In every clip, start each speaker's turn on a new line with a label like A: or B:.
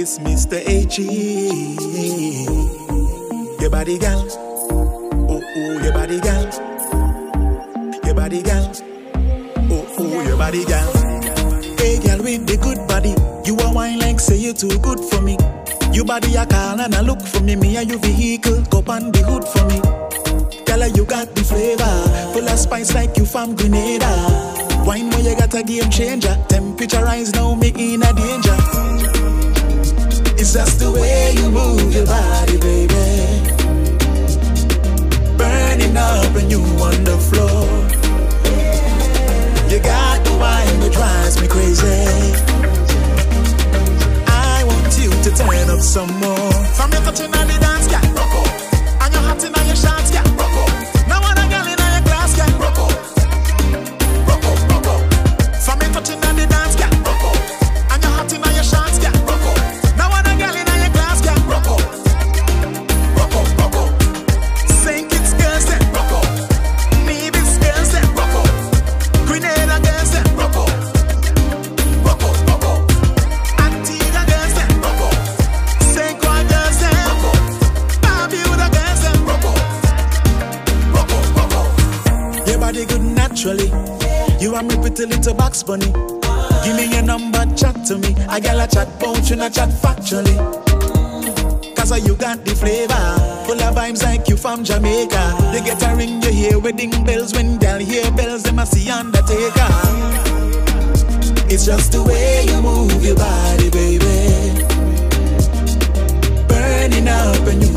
A: it's Mr. H.E. Your body, girl. Oh, oh, your body, girl. Your body, girl. Oh, oh, your body, girl. Hey, girl, with the good body. You are wine like say you too good for me. You body a call and a look for me. Me and you vehicle, go on the hood for me. Girl, you got the flavor. Full of spice like you from Grenada. Wine where you got a game changer. Temperature rise now, me in a danger. Just the way you move your body, baby. Burning up and you on the floor. You got the wine that drives me crazy. I want you to turn up some more. From your touching on the dance, yeah. And your hot in your shots, yeah. Naturally. You are my pretty little box bunny. Give me your number, chat to me. I got a chat bounce, you not chat factually. Cause you got the flavor. Full of vibes like you from Jamaica. You get a ring, you hear wedding bells. When girl hear bells, they must see Undertaker. It's just the way you move your body, baby. Burning up and you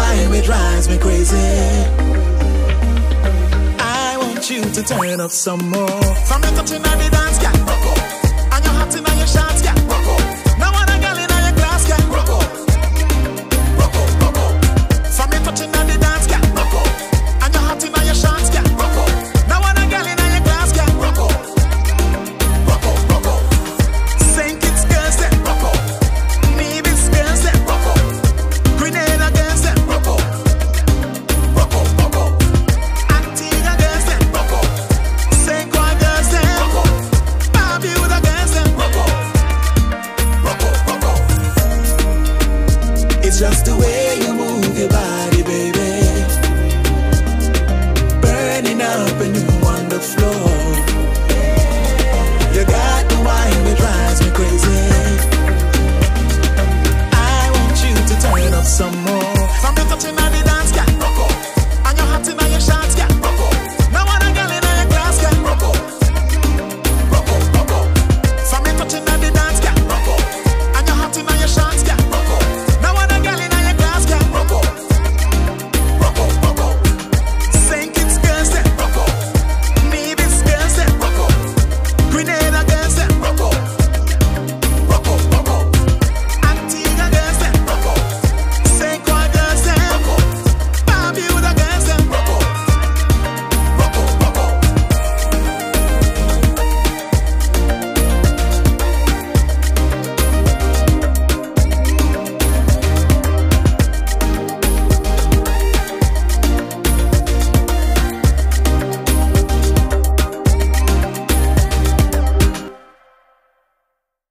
A: wine, which drives me crazy. I want you to turn up some more. From your touching on the dance, yeah. And your hot in on your shots, yeah. just the way